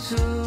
Jesus.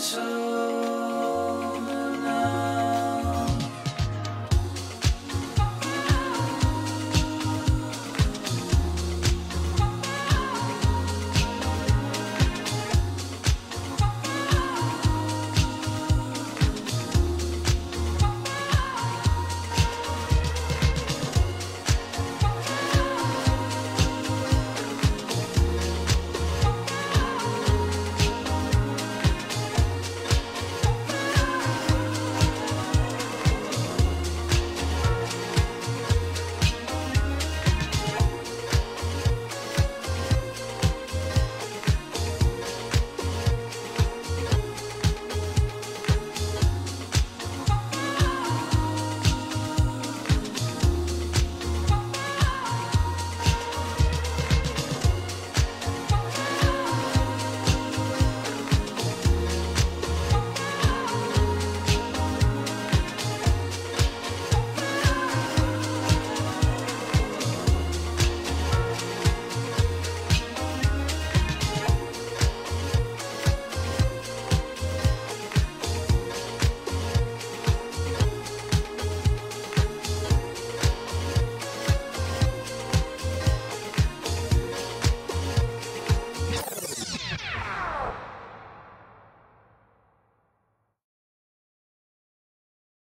so